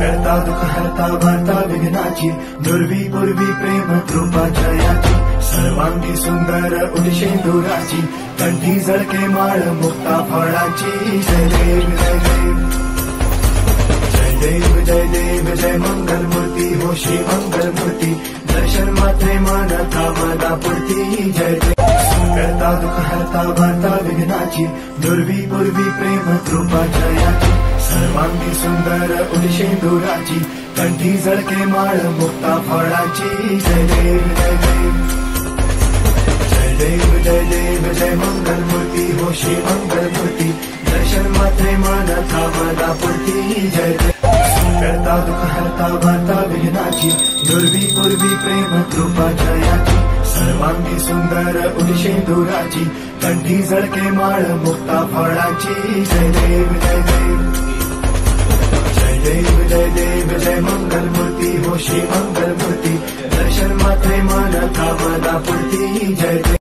करता दुःख हरता वार्ता विघ्नाची. दुर्वी पूर्वी प्रेम कृपा जयाची. सर्वांगी सुंदर उदिशेंदुराची कंठी जळके माळ मुक्ता फळाची. जय देव जय देव. जय देव जय देव, जय मंगल मूर्ती हो श्री मंगल मूर्ती दर्शन मात्रे मन कामना पूर्ती. जय जय करता दुःख हरता वार्ता विघ्नाची. दुर्वी पूर्वी प्रेम कृपा जयाची. सर्वांगी सुंदर उदिशेंदुराची कंठी जळके माळ, मुक्ता फळाची. जय देव जय देव. जय देव जय देव, जय मंगल मूर्ती हो श्री मंगल मूर्ती दर्शन मात्रे मन कामना पूर्ती. जय जय करता दुःख हरता वार्ता, विघ्नाची, दुर्वी, पूर्वी, प्रेम, कृपा, जयाची. सर्वांगी सुंदर उदिशेंदुराची कंठी जळके माळ, मुक्ता फळाची. जय देव जय देव जय देव, जय मंगल मूर्ति हो श्री मंगल मूर्ति दर्शन मात्र मन कामना पूर्ती, जय